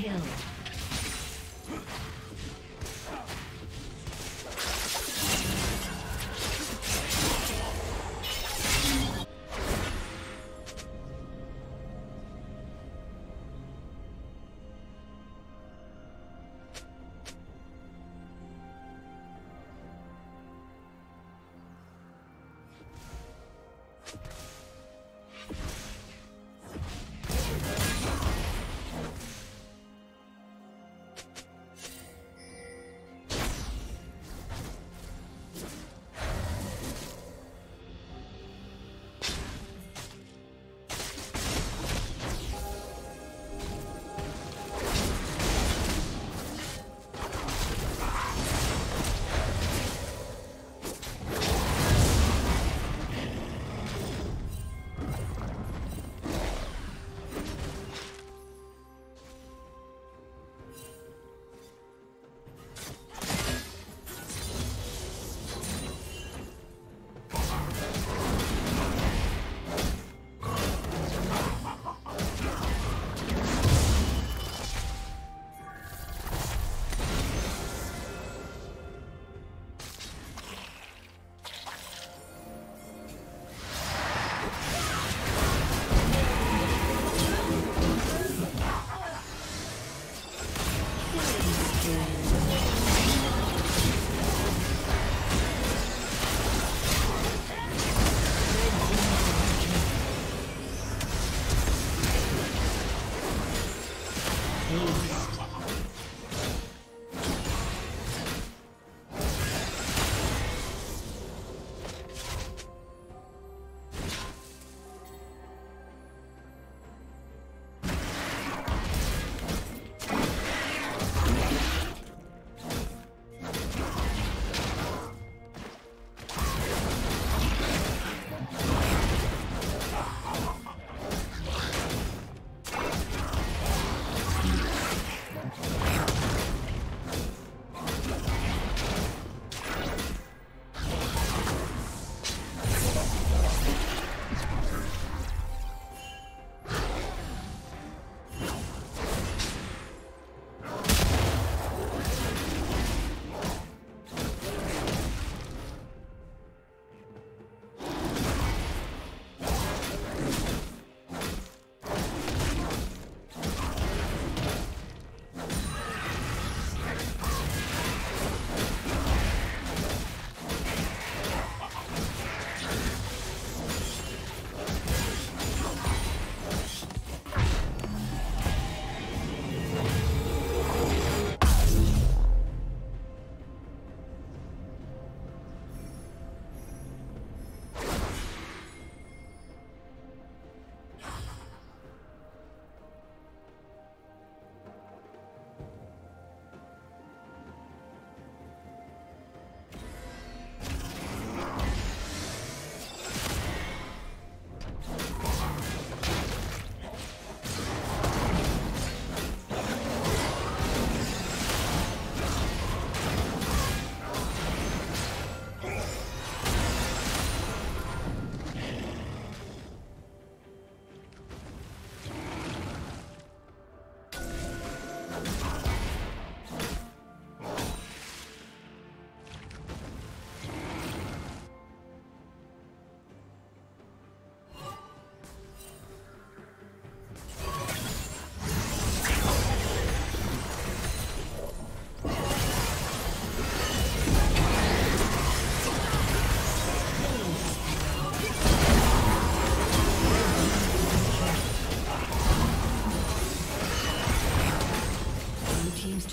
Kill.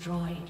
Destroyed.